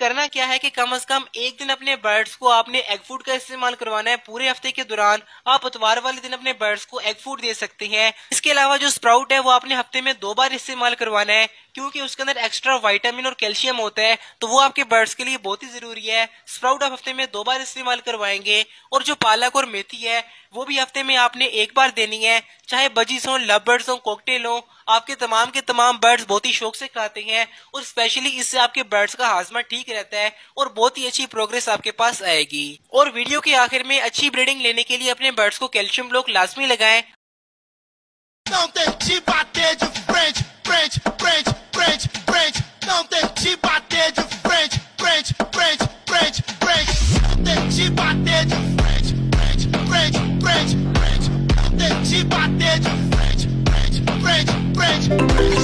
क्या है कि कम से कम एक दिन अपने बर्ड्स को आपने एग फ़ूड का इस्तेमाल करवाना है। पूरे हफ़्ते के दौरान आप इतवार वाले दिन अपने बर्ड्स को एग फ़ूड दे सकते हैं। इसके अलावा जो स्प्राउट है, वो आपने हफ़्ते में दो बार इस्तेमाल करवाना है, क्योंकि उसके अंदर एक्स्ट्रा वाइटामिन और कैल्शियम होता है तो वो आपके बर्ड्स के लिए बहुत ही ज़रूरी है। स्प्राउट आप हफ़्ते में दो बार इस्तेमाल करवाएँगे और जो पालक और मेथी है वो भी हफ़्ते में आपने एक बार देनी है। चाहे बजीस हो लव बर्ड्स हो कॉकटेल हो, आपके तमाम के तमाम बर्ड्स बहुत ही शौक से खाते हैं और स्पेशली इससे आपके बर्ड्स का हाजमा ठीक रहता है और बहुत ही अच्छी प्रोग्रेस आपके पास आएगी। और वीडियो के आखिर में अच्छी ब्रीडिंग लेने के लिए अपने बर्ड्स को कैल्शियम ब्लॉक लाजमी लगाए। French, French, that G by French, French, French, French, French.